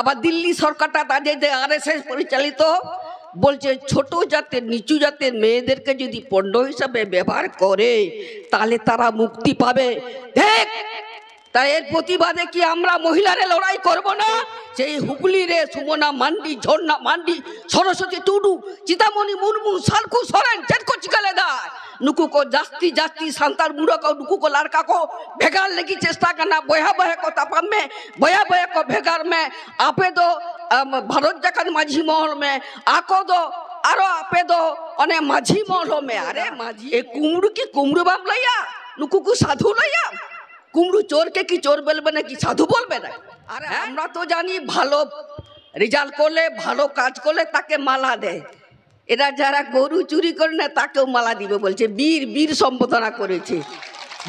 আবার দিল্লি সরকারটা তাদের যে আর পরিচালিত বলছে, ছোট জাতের, নিচু জাতের মেয়েদেরকে যদি পণ্য হিসাবে ব্যবহার করে, তাহলে তারা মুক্তি পাবে। তাই এর প্রতিবাদে কি আমরা মহিলারে লড়াই করব না? সেই হুগলি রে সুমনা মান্ডি, ঝর্ণা মান্ডি, সরস্বতী টুডু, চিতামণি মুর্মু, সালকু, সরেন চেটকো চিকালে नुकू को जास्ती जास्ती संतार मुड़ो को नुकू को लड़का को भेगार लगी चेष्टा करना बया बया को तापम में बया बया को भेगार में आपे दो अम, भारत जखन माझी महल में आको दो আরো আপে দো অনে মাঝি মহল মে আরে মাঝি এ কুমড়ু কি কুমড়ু বাম লইয়া নুকুকু সাধু লইয়া কুমড়ু চোরকে কি চোর বলবে না কি সাধু বলবে না আরে আমরা তো জানি ভালো রেজাল্ট করলে ভালো কাজ করলে তাকে মালা দেয় এরা যারা গরু চুরি করে না, তাকেও মালা দিবে বলছে। বীর বীর সম্বোধনা করেছে।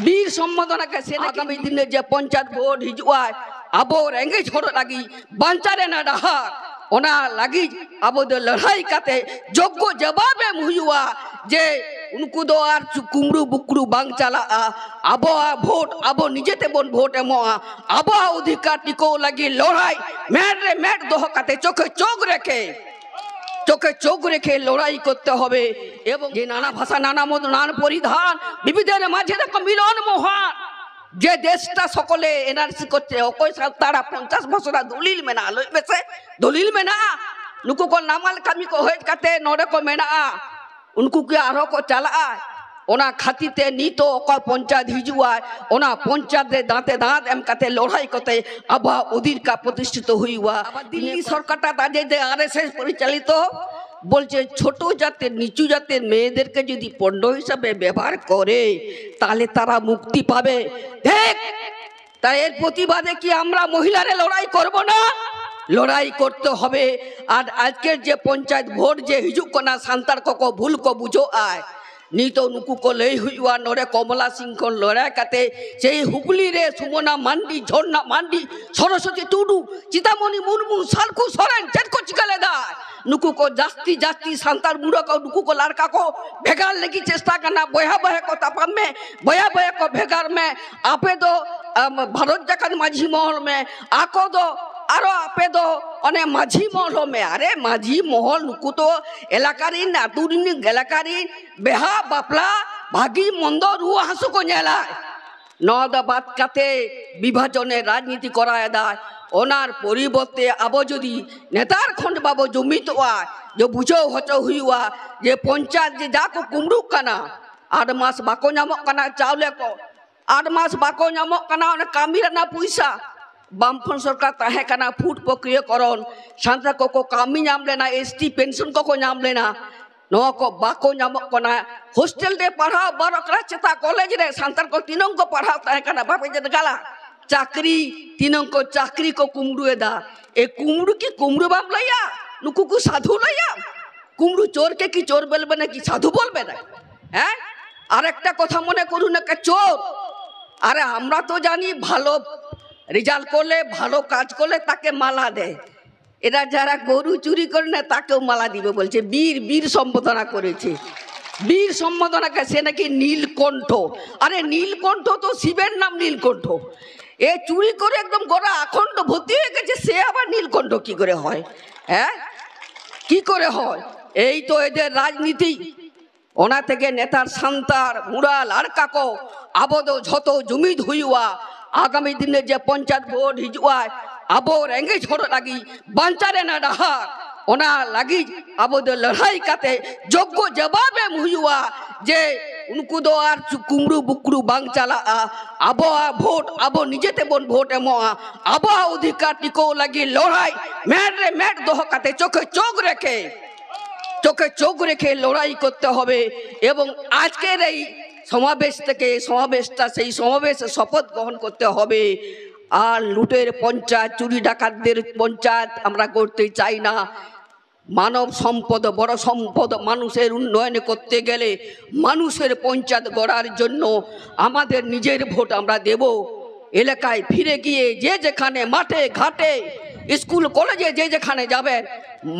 বীর সম্বোধনাকে সে আগামী দিনে যে পঞ্চায়েত ভোট হিজুয়ায় আবো রেঙ্গে ঝড় লাগি, বাঞ্চারে না ডাহা ওনা লাগি আবো দে লড়াই কাতে যোগ্য জবাবে মুহুয়া যে উনকু দো আর কুমড়ু বুকরু বাং চালা আবো ভোট, আবো নিজেতে বন ভোট এমো আবো অধিকার টিকো লাগি লড়াই, ম্যাট রে ম্যাট দোহ কাতে চোখে চোখ রেখে। চোখে চোখ রেখে লড়াই করতে হবে এবং যে নানা ভাষা, নানা মত, নানা পরিধান, বিবিধের মাঝে দেখো মিলন মহান যে দেশটা সকলে এনআরসি করছে ওই তারা পঞ্চাশ বছর দলিল মেনা লই বেছে দলিল মেনা নুকু কো নামাল কামি কো হয়ে কাতে নড়ে কো মেনা। উনকু কে আরও কো চালায়। ওনা খাতিতে নিত অকল পঞ্চায়েত হিজুয়া ওনা পঞ্চায়েতের দাঁতে দাঁত এম কাতে লড়াই করতে আবহাওয়া অধিকা প্রতিষ্ঠিত হইয়া দিল্লি সরকারটা তাদের যে আর পরিচালিত বলছে ছোট জাতের নিচু জাতের মেয়েদেরকে যদি পণ্য হিসাবে ব্যবহার করে তাহলে তারা মুক্তি পাবে। দেখ তাই এর প্রতিবাদে কি আমরা মহিলারে লড়াই করব না? লড়াই করতে হবে। আর আজকের যে পঞ্চায়েত ভোট যে হিজুক না সান্তার কক ভুল কো বুঝো আয় ᱱᱤᱛᱚᱜ ᱱᱩᱠᱩ ᱠᱚ ᱞᱟᱹᱭ ᱦᱩᱭᱩᱜᱼᱟ ᱱᱚᱰᱮ ᱠᱚᱢᱚᱞᱟ ᱥᱤᱝ ᱠᱷᱚᱱ ᱞᱟᱹᱲᱦᱟᱹᱭ ᱠᱟᱛᱮ ᱥᱮᱭ ᱦᱩᱜᱽᱞᱤ ᱨᱮ ᱥᱩᱢᱚᱱᱟ ᱢᱟᱱᱰᱤ ᱡᱷᱚᱨᱱᱟ ᱢᱟᱱᱰᱤ ᱥᱚᱨᱚᱥᱚᱛᱤ ᱴᱩᱰᱩ ᱪᱤᱛᱟᱢᱚᱱᱤ ᱢᱩᱨᱢᱩ ᱥᱟᱞᱠᱩ ᱥᱚᱨᱮᱱ ᱪᱮᱫ ᱠᱚ ᱪᱤᱠᱟᱹ ᱞᱮᱫᱟ ᱱᱩᱠᱩ ᱠᱚ ᱡᱟᱹᱥᱛᱤ ᱡᱟᱹᱥᱛᱤ ᱥᱟᱱᱛᱟᱲ ᱢᱩᱨᱟ ᱠᱚ ᱱᱩᱠᱩ ᱠᱚ ᱞᱟᱲᱠᱟ ᱠᱚ ᱵᱷᱮᱜᱟᱨ ᱞᱟᱹᱜᱤᱫ ᱪᱮᱥᱴᱟ ᱠᱟᱱᱟ ᱵᱚᱭᱦᱟ ᱵᱚᱭᱦᱟ ᱠᱚ ᱛᱟᱯᱟᱢ ᱢᱮ ᱵᱚᱭᱦᱟ ᱵᱚᱭᱦᱟ ᱠᱚ ᱵᱷᱮᱜᱟᱨ ᱢᱮ ᱟᱯᱮ ᱫᱚ ᱵᱷᱟᱨᱚᱛ ᱡᱟᱠᱟᱛ ᱢᱟᱹᱡᱷᱤ ᱢᱚᱦᱚᱞ ᱢᱮ ᱟᱠᱚ ᱫᱚ আরও আপে দো, অনে মাঝি মহল মে, আরে মাঝি মহল নুকু তো এলাকারি নাতুরিনি এলাকারি বেহা বাপলা, ভাগি মন্দ রুয়া হাসু কো নদ বাদ কাতে বিভাজনের রাজনীতি করায় দেয়, ওনার পরিবর্তে আবো যদি নেতার খন্ড বাবু জমিত হয়, যে বুঝো হচ হুইয়া, যে পঞ্চায়েত যে যা কো কুমড়ুক কানা, আট মাস বাকো নামক কানা চাউলে কো আট মাস বাকো নামক কানা অনেক কামি না পয়সা। বামফ্রন্ট সরকার তাহে কানা ফুড প্রক্রিয়াকরণ সান্তা কোকো কামি নাম লেনা এসটি পেনশন কোকো নাম লেনা ᱱᱚᱣᱟ ᱠᱚ ᱵᱟᱠᱚ ᱧᱟᱢᱚᱜ ᱠᱟᱱᱟ ᱦᱳᱥᱴᱮᱞ ᱨᱮ ᱯᱟᱲᱦᱟᱣ ᱵᱟᱨᱚ ᱠᱞᱟᱥ ᱪᱮᱛᱟ ᱠᱚᱞᱮᱡᱽ ᱨᱮ ᱥᱟᱱᱛᱟᱲ ᱠᱚ ᱛᱤᱱᱟᱹᱜ ᱠᱚ ᱯᱟᱲᱦᱟᱣ ᱛᱟᱦᱮᱸ ᱠᱟᱱᱟ ᱵᱟᱯᱮ ᱡᱮᱫ ᱜᱟᱞᱟ চাকরি তিনং কো চাকরি কো কুমড়ু এদা এ কুমড়ু কি কুমড়ু বাম লইয়া নুকু কু সাধু লইয়া কুমড়ু চোরকে কি চোর বলবে না কি সাধু বলবে না হ্যাঁ আরেকটা কথা মনে করুন একটা চোর আরে আমরা তো জানি ভালো রেজাল্ট করলে, ভালো কাজ করলে তাকে মালা দেয়। এরা যারা গরু চুরি করে না, তাকেও মালা দিবে বলছে। বীর বীর সম্বোধনা করেছে। বীর সম্বোধনাকে সে নাকি নীলকণ্ঠ। আরে নীলকণ্ঠ তো শিবের নাম নীলকণ্ঠ। এ চুরি করে একদম গোড়া আখণ্ড ভর্তি হয়ে গেছে, সে আবার নীলকণ্ঠ কি করে হয়? হ্যাঁ? কি করে হয়? এই তো এদের রাজনীতি। ওনা থেকে নেতার সান্তার মুরাল আর কাকো, আবদ যত জমি ধুইয়া আগামী দিনে যে পঞ্চায়েত ভোট হিজুয়ায় আবো রেঙ্গে ঝড় লাগি বাঞ্চারে না ডাহা ওনা লাগি আবদ লড়াই কাতে যোগ্য জবাবে মুহুয়া যে উনকু দো আর কুমড়ু বুকরু বাং চালা আবো ভোট আবো নিজেতে বন ভোট এমো আবো অধিকার টিকো লাগি লড়াই, ম্যাট রে ম্যাট দোহ কাতে চোখে চোখ রেখে। চোখে চোখ রেখে লড়াই করতে হবে এবং আজকের এই সমাবেশ থেকে সমাবেশটা, সেই সমাবেশে শপথ গ্রহণ করতে হবে। আর লুটের পঞ্চায়েত, চুরি ডাকাতদের পঞ্চায়েত আমরা করতে চাই না। মানব সম্পদ, বড় সম্পদ মানুষের উন্নয়ন করতে গেলে মানুষের পঞ্চায়েত গড়ার জন্য আমাদের নিজের ভোট আমরা দেব। এলাকায় ফিরে গিয়ে যে যেখানে মাঠে, ঘাটে, স্কুল, কলেজে যে যেখানে যাবেন,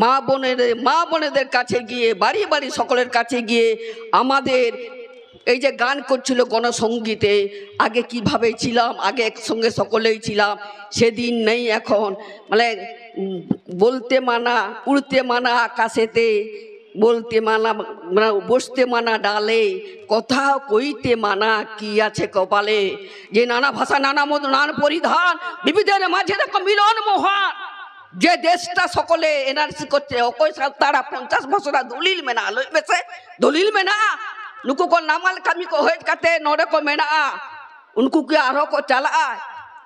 মা বোনের, মা বোনেদের কাছে গিয়ে, বাড়ি বাড়ি সকলের কাছে গিয়ে আমাদের এই যে গান করছিল গণসঙ্গীতে আগে কীভাবে ছিলাম, আগে একসঙ্গে সকলেই ছিলাম, সেদিন নেই এখন। মানে বলতে মানা, উড়তে মানা আকাশেতে, বলতে মানা মানে বসতে মানা ডালে, কথা কইতে মানা কি আছে কপালে? যে নানা ভাষা, নানা মত, নানা পরিধান, বিবিধের মাঝে দেখো মিলন মহান। যে দেশটা সকলে এনআরসি করছে অকয় তারা পঞ্চাশ বছর দলিল মেনা লই বেছে দলিল মেনা। নুকু को नामाल कमी को होत कते नोरे को मेना उनको के आरो को चला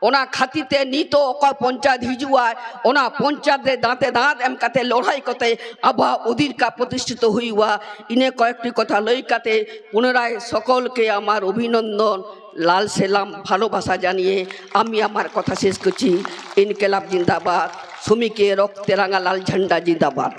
ওনা খাতিতে নিত অকয় পঞ্চায়েত হিজুয়া ওনা পঞ্চায়েতে দাঁতে দাঁত এম কাতে লড়াই কতে আবা অধীরকা প্রতিষ্ঠিত হইয়া ইনে কয়েকটি কথা লই কাতে পুনরায় সকলকে আমার অভিনন্দন লাল সেলাম ভালোবাসা জানিয়ে আমি আমার কথা শেষ করছি ইনকেলাব জিন্দাবাদ শ্রমিকের রক্তে রাঙা লাল ঝান্ডা জিন্দাবাদ